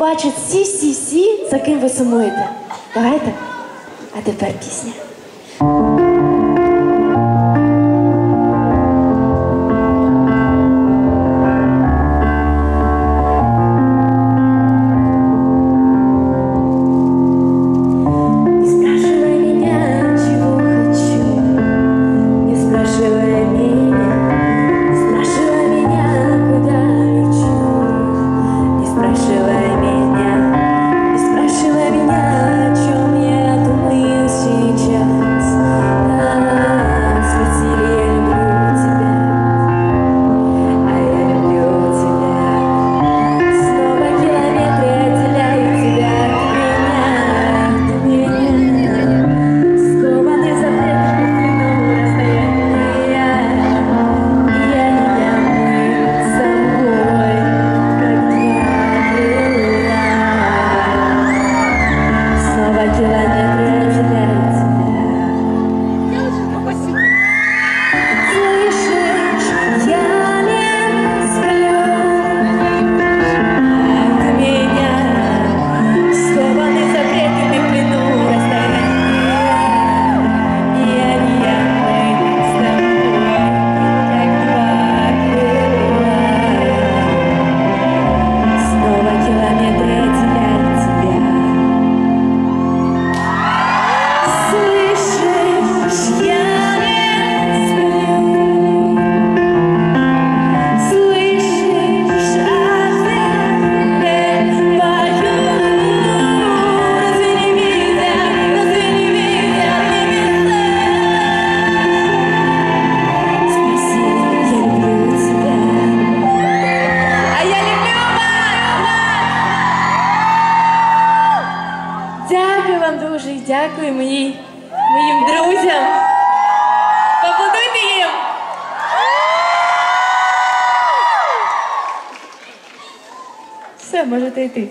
Бачать всі-всі-всі, за ким ви сумуєте. Давайте. А тепер пісня. вам дуже дякую мені, моїм друзям. Поплодуйте їм! Все, можете йти.